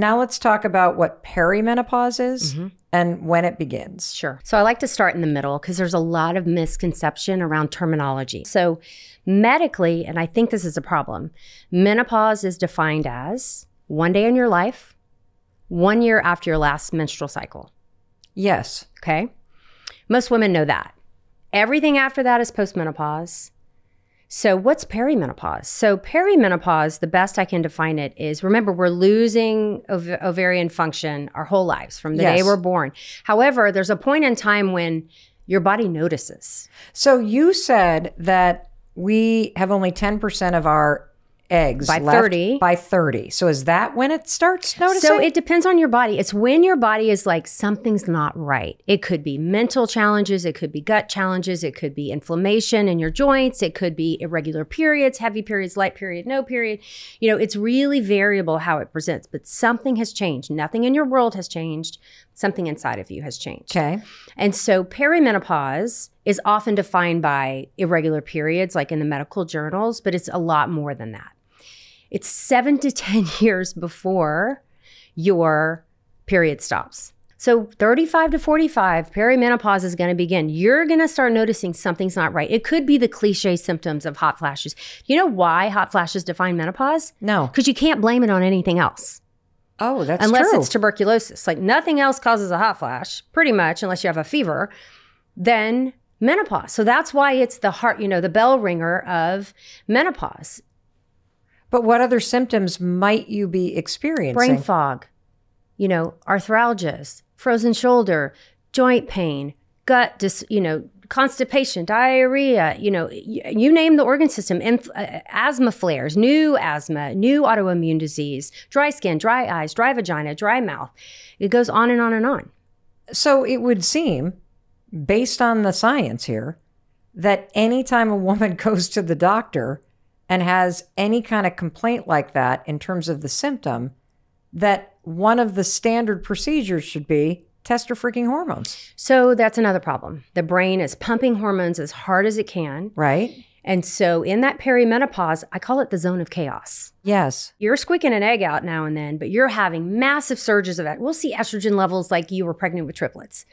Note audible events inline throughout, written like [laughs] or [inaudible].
Now let's talk about what perimenopause is mm-hmm. and when it begins. Sure. So I like to start in the middle because there's a lot of misconception around terminology. So, medically, and I think this is a problem, menopause is defined as one day in your life, one year after your last menstrual cycle. Yes. Okay. Most women know that. Everything after that is postmenopause. So, what's perimenopause? So, perimenopause, the best I can define it is remember, we're losing ov- ovarian function our whole lives from the day we're born. However, there's a point in time when your body notices. So you said that we have only 10% of our eggs By left 30. by 30. So is that when it starts noticing? So it depends on your body. It's when your body is like something's not right. It could be mental challenges, it could be gut challenges, it could be inflammation in your joints, it could be irregular periods, heavy periods, light period, no period. You know, it's really variable how it presents, but something has changed. Nothing in your world has changed. Something inside of you has changed. okay. And so perimenopause is often defined by irregular periods, like in the medical journals, but it's a lot more than that. It's seven to 10 [laughs] years before your period stops. So 35 to 45, perimenopause is going to begin. You're going to start noticing something's not right. It could be the cliche symptoms of hot flashes. You know why hot flashes define menopause? No. Because you can't blame it on anything else Oh, that's unless true. it's tuberculosis. Like nothing else causes a hot flash, pretty much, unless you have a fever, then menopause. So that's why it's the heart, you know, the bell ringer of menopause. But what other symptoms might you be experiencing? Brain fog, you know, arthralgias, frozen shoulder, joint pain, gut, dis, you know, constipation, diarrhea, you know, you, you name the organ system, inf- uh, asthma flares, new asthma, new autoimmune disease, dry skin, dry eyes, dry vagina, dry mouth. It goes on and on and on. So it would seem, based on the science here, that anytime a woman [laughs] goes to the doctor and has any kind of complaint like that in terms of the symptom, that one of the standard procedures should be test her freaking hormones, So that's another problem. The brain is pumping hormones as hard as it can. right? And so in that perimenopause, I call it the zone of chaos. Yes. You're squeaking an egg out now and then, but you're having massive surges of it. We'll see estrogen levels like you were pregnant with triplets.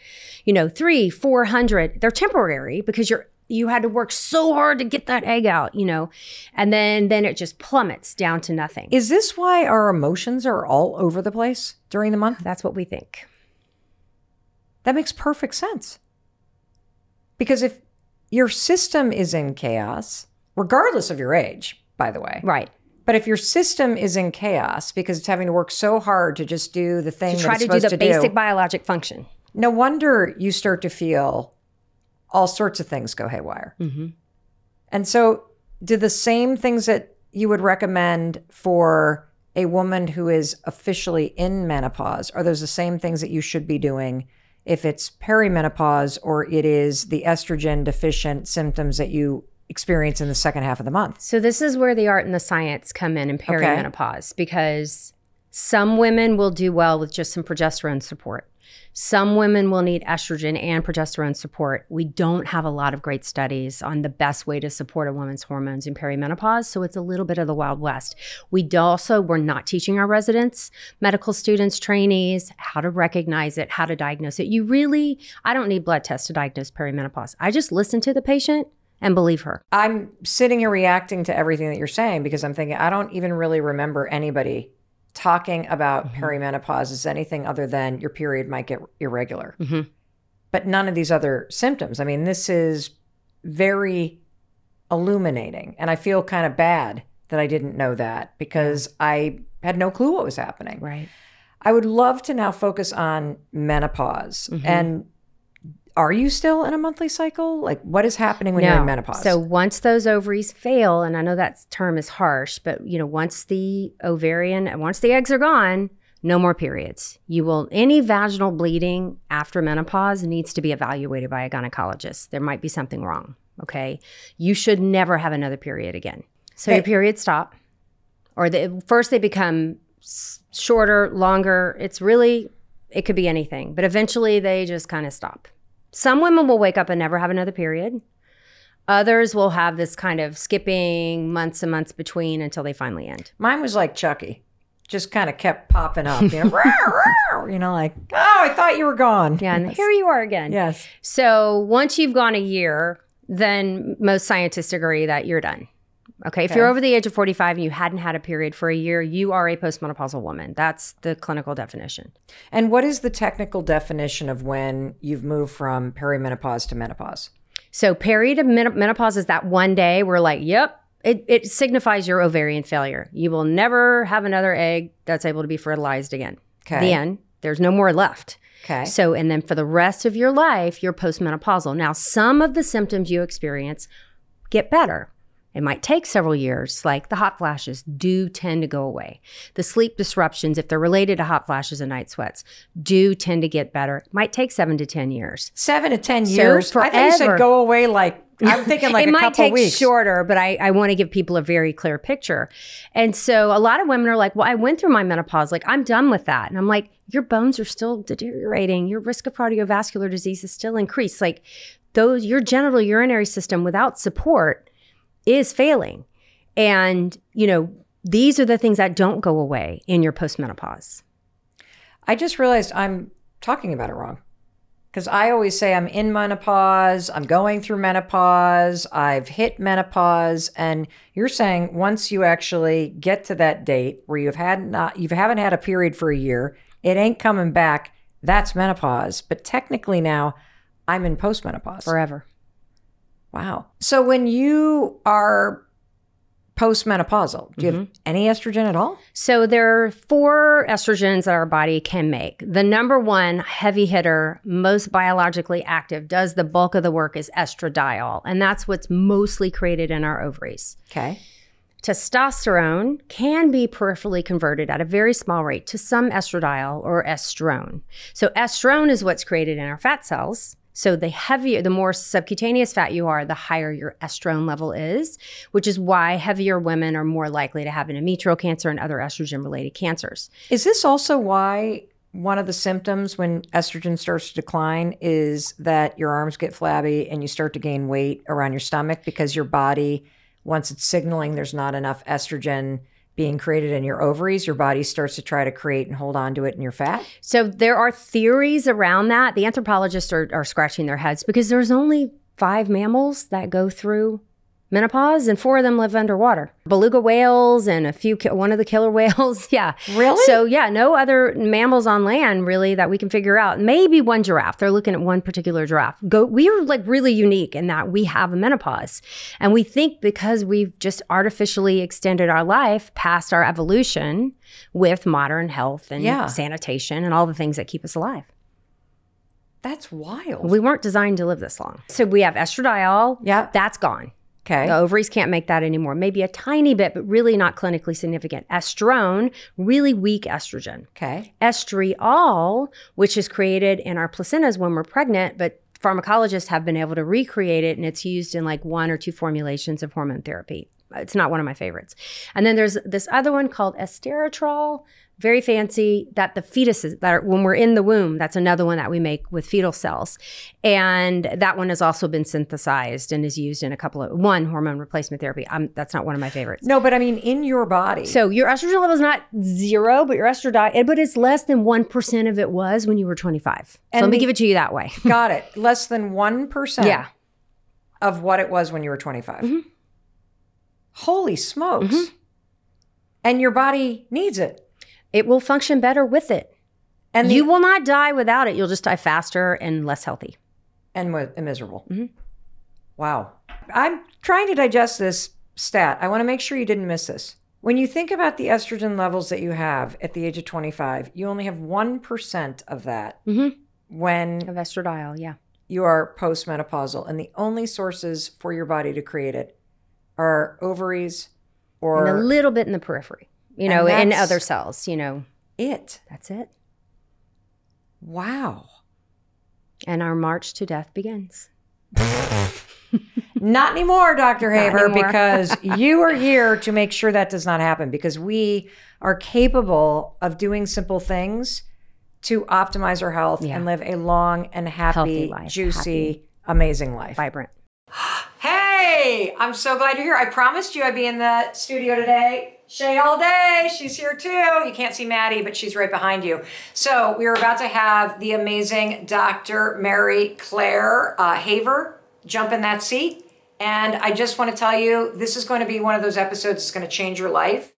You know, three, four hundred. They're temporary because you're you had to work so hard to get that egg out, you know, and then then it just plummets down to nothing. Is this why our emotions are all over the place during the month? That's what we think. That makes perfect sense. Because if your system is in chaos, regardless of your age, by the way, Right. but if your system is in chaos because it's having to work so hard to just do the thing To try to do the basic do, biologic function. no wonder you start to feel all sorts of things go haywire. Mm-hmm. And so, do the same things that you would recommend for a woman who is officially in menopause are those the same things that you should be doing if it's perimenopause or it is the estrogen deficient symptoms that you experience in the second half of the month? So this is where the art and the science come in in perimenopause because some women will do well with just some progesterone support. Some women will need estrogen and progesterone support. We don't have a lot of great studies on the best way to support a woman's hormones in perimenopause, so it's a little bit of the wild west. We also we're not teaching our residents, medical students, trainees how to recognize it, how to diagnose it. You really I don't need blood tests to diagnose perimenopause. I just listen to the patient and believe her. I'm sitting here reacting to everything that you're saying because I'm thinking, I don't even really remember anybody talking about perimenopause as anything other than your period might get irregular. Mhm. But none of these other symptoms. I mean, this is very illuminating. And I feel kind of bad that I didn't know that because I had no clue what was happening. Right. I would love to now focus on menopause. Mhm. And are you still in a monthly cycle? Like, what is happening when you're in menopause? So once those ovaries fail, and I know that term is harsh, but you know, once the ovarian, once the eggs are gone, no more periods. You will any vaginal bleeding after menopause needs to be evaluated by a gynecologist. There might be something wrong. Okay, you should never have another period again. So your periods stop, or the, first they become shorter, longer. It's really it could be anything, but eventually they just kind of stop. Some women will wake up and never have another period. Others will have this kind of skipping months and months between until they finally end. Mine was like Chucky. just kind of kept popping up, you know, [laughs] you know, like, oh, I thought you were gone. Yeah, and here you are again. Yes. So once you've gone a year, then most scientists agree that you're done. Okay. If you're over the age of 45 and you hadn't had a period for a year, you are a postmenopausal woman. That's the clinical definition. And what is the technical definition of when you've moved from perimenopause to menopause? So peri to menopause is that one day we're like, yep, it, it signifies your ovarian failure. You will never have another egg that's able to be fertilized again. Okay. The end. There's no more left. Okay. So, and then for the rest of your life, you're postmenopausal. Now, some of the symptoms you experience get better. It might take several years, like the hot flashes do tend to go away. The sleep disruptions, if they're related to hot flashes and night sweats, do tend to get better. It might take seven to 10 years. Seven to 10 years? I think you said go away like I'm thinking like [laughs] it might take weeks. shorter, but I, I want to give people a very clear picture. And so a lot of women are like, well, I went through my menopause. Like, I'm done with that. And I'm like, your bones are still deteriorating. Your risk of cardiovascular disease is still increased. Like, those, your genital urinary system without support is failing. And, you know, these are the things that don't go away in your postmenopause. I just realized I'm talking about it wrong. Because I always say I'm in menopause, I'm going through menopause, I've hit menopause, and you're saying once you actually get to that date where you've had not you haven't had a period for a year, it ain't coming back. That's menopause. But technically now, I'm in postmenopause forever. Wow. So when you are postmenopausal, do you Mm-hmm. have any estrogen at all? So there are four estrogens that our body can make. The number one heavy hitter, most biologically active, does the bulk of the work is estradiol, and that's what's mostly created in our ovaries. Okay. Testosterone can be peripherally converted at a very small rate to some estradiol or estrone. So estrone is what's created in our fat cells. So the heavier, the more subcutaneous fat you are, the higher your estrone level is, which is why heavier women are more likely to have endometrial cancer and other estrogen related cancers. Is this also why one of the symptoms when estrogen starts to decline is that your arms get flabby and you start to gain weight around your stomach because your body, once it's signaling there's not enough estrogen being created in your ovaries, your body starts to try to create and hold on to it in your fat? So there are theories around that. The anthropologists are, are scratching their heads because there's only five mammals that go through menopause and four of them live underwater. Beluga whales and a few one of the killer [laughs] whales [laughs] yeah. Really? so yeah no other mammals on land really that we can figure out. Maybe one giraffe. They're looking at one particular giraffe. Go we are like really unique in that we have a menopause. And we think because we've just artificially extended our life past our evolution with modern health and Yeah. sanitation and all the things that keep us alive. That's wild. we weren't designed to live this long. So we have estradiol. Yeah. that's gone Okay. the ovaries can't make that anymore. Maybe a tiny bit, but really not clinically significant. Estrone, really weak estrogen. Okay. Estriol, which is created in our placentas when we're pregnant, but pharmacologists have been able to recreate it and it's used in like one or two formulations of hormone therapy. It's not one of my favorites. And then there's this other one called estetrol, very fancy that the fetuses that are when we're in the womb, that's another one that we make with fetal cells. And that one has also been synthesized and is used in a couple of one hormone replacement therapy. Um, that's not one of my favorites. No, but I mean in your body. So your estrogen level is not zero, but your estradiol, but it's less than 1% of it was when you were 25. So let me the- give it to you that way. Got it. Less than 1% [laughs] yeah. of what it was when you were 25. Mm-hmm. Holy smokes. And your body needs it. It will function better with it. And the- you will not die without it. You'll just die faster and less healthy. and, and miserable. Mm-hmm. Wow. I'm trying to digest this stat. I want to make sure you didn't miss this. When you think about the estrogen levels that you have at the age of 25, you only have 1% of that Mhm. when Of estradiol, yeah. you are postmenopausal. And the only sources for your body to create it are ovaries or and a little bit in the periphery, you know, in other cells, you know. it. That's it. Wow. And our march to death begins. [laughs] Not anymore, Dr. Haver, anymore. because you are here to make sure that does not happen because we are capable of doing simple things to optimize our health Yeah. and live a long and happy, life, juicy, amazing life. Vibrant. [gasps] [laughs] Hey, I'm so glad you're here. I promised you I'd be in the studio today. Shay all day. She's here too. You can't see Maddie, but she's right behind you. So we are about to have the amazing Dr. Mary Claire uh, Haver jump in that seat. And I just want to tell you, this is going to be one of those episodes that's going to change your life.